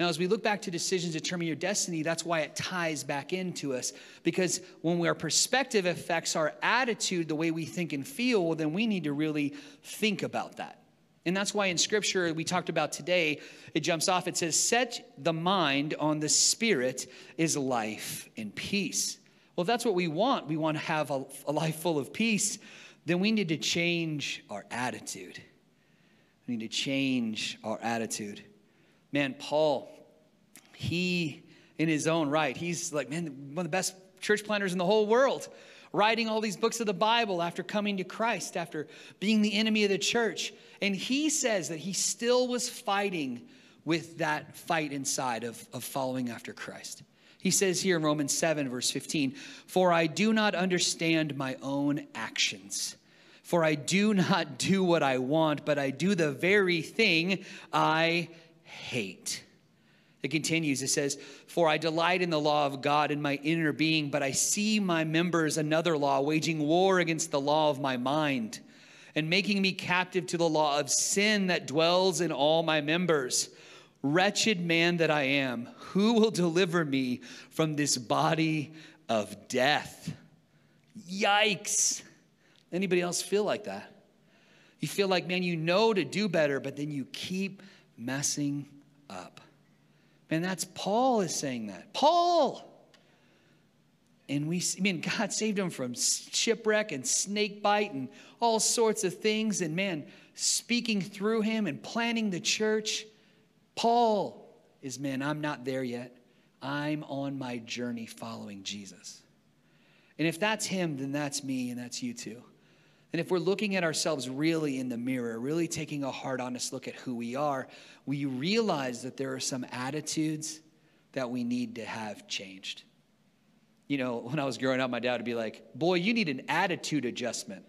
Now, as we look back to decisions determine your destiny, that's why it ties back into us. Because when our perspective affects our attitude, the way we think and feel, well, then we need to really think about that. And that's why in scripture we talked about today, it jumps off. It says, Set the mind on the spirit is life and peace. Well, if that's what we want, we want to have a, a life full of peace, then we need to change our attitude. We need to change our attitude. Man, Paul, he, in his own right, he's like, man, one of the best church planters in the whole world writing all these books of the Bible after coming to Christ, after being the enemy of the church. And he says that he still was fighting with that fight inside of, of following after Christ. He says here in Romans 7, verse 15, For I do not understand my own actions. For I do not do what I want, but I do the very thing I hate. It continues, it says, For I delight in the law of God in my inner being, but I see my members another law, waging war against the law of my mind, and making me captive to the law of sin that dwells in all my members. Wretched man that I am, who will deliver me from this body of death? Yikes. Anybody else feel like that? You feel like, man, you know to do better, but then you keep messing up. Man, that's Paul is saying that. Paul! And we, I mean, God saved him from shipwreck and snake bite and all sorts of things. And man, speaking through him and planning the church. Paul is, man, I'm not there yet. I'm on my journey following Jesus. And if that's him, then that's me and that's you too. And if we're looking at ourselves really in the mirror, really taking a hard, honest look at who we are, we realize that there are some attitudes that we need to have changed. You know, when I was growing up, my dad would be like, Boy, you need an attitude adjustment,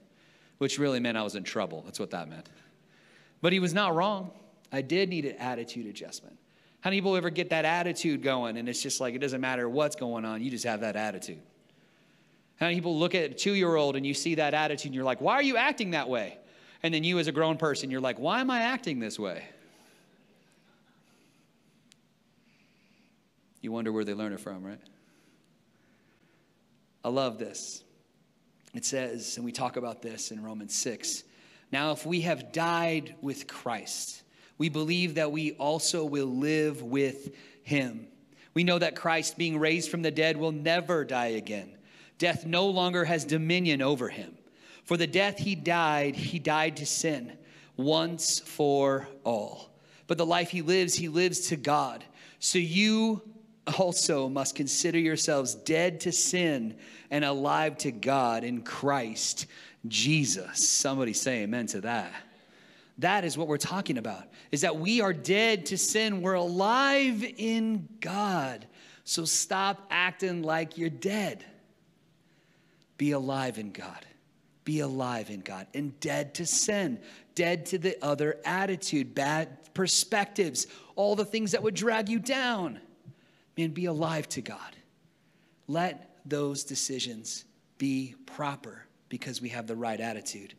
which really meant I was in trouble. That's what that meant. But he was not wrong. I did need an attitude adjustment. How many people ever get that attitude going and it's just like it doesn't matter what's going on, you just have that attitude? How many people look at a two year old and you see that attitude and you're like, why are you acting that way? And then you, as a grown person, you're like, why am I acting this way? You wonder where they learn it from, right? I love this. It says, and we talk about this in Romans 6. Now, if we have died with Christ, we believe that we also will live with him. We know that Christ, being raised from the dead, will never die again. Death no longer has dominion over him. For the death he died, he died to sin once for all. But the life he lives, he lives to God. So you also must consider yourselves dead to sin and alive to God in Christ Jesus. Somebody say amen to that. That is what we're talking about. Is that we are dead to sin, we're alive in God. So stop acting like you're dead. Be alive in God. Be alive in God and dead to sin, dead to the other attitude, bad perspectives, all the things that would drag you down. Man, be alive to God. Let those decisions be proper because we have the right attitude.